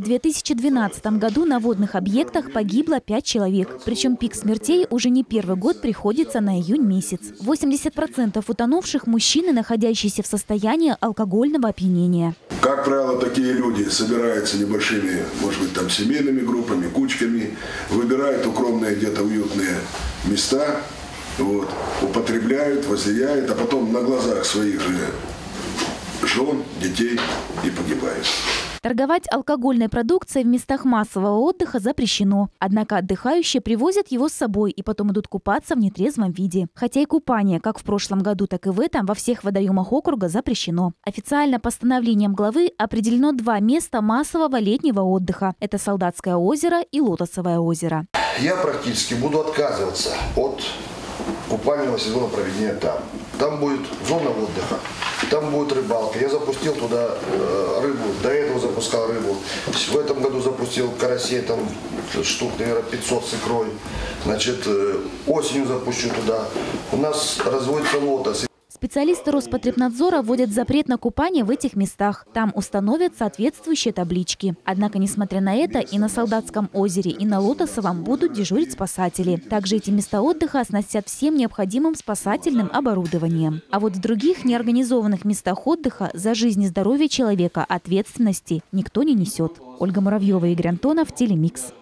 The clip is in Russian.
В 2012 году на водных объектах погибло 5 человек. Причем пик смертей уже не первый год приходится на июнь месяц. 80% утонувших – мужчины, находящиеся в состоянии алкогольного опьянения. Как правило, такие люди собираются небольшими, может быть, там семейными группами, кучками, выбирают укромные где-то уютные места, вот, употребляют, возлияют, а потом на глазах своих же жен, детей и погибают. Торговать алкогольной продукцией в местах массового отдыха запрещено. Однако отдыхающие привозят его с собой и потом идут купаться в нетрезвом виде. Хотя и купание, как в прошлом году, так и в этом, во всех водоемах округа запрещено. Официально постановлением главы определено два места массового летнего отдыха. Это Солдатское озеро и Лотосовое озеро. Я практически буду отказываться от купального сезона проведения там. Там будет зона отдыха, там будет рыбалка. Я запустил туда э, рыбу, до этого запускал рыбу. В этом году запустил карасей, там штук, наверное, 500 с икрой. Значит, э, осенью запущу туда. У нас разводится лотос. Специалисты Роспотребнадзора вводят запрет на купание в этих местах. Там установят соответствующие таблички. Однако, несмотря на это, и на Солдатском озере, и на Лотосовом будут дежурить спасатели. Также эти места отдыха оснастят всем необходимым спасательным оборудованием. А вот в других неорганизованных местах отдыха за жизнь и здоровье человека ответственности никто не несет. Ольга Муравьева, Игорь Антонов, Телемикс.